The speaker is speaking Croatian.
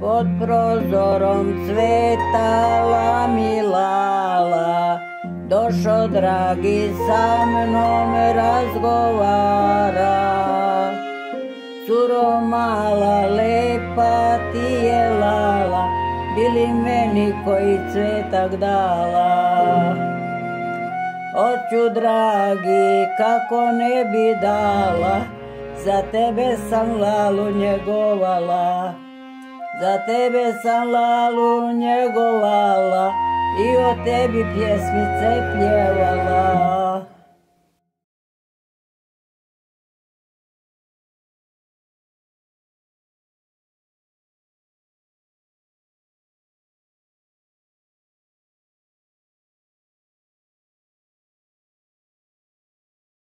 Pod prozorom cvetala mi lala Došo dragi sa mnom razgovara. Curo mala lepa ti je lala Bili meni koji cvetak dala. Oću dragi kako ne bi dala Za tebe sam lalu njegovala Za tebe sam lalu njegovala I o tebi pjesmice pjevala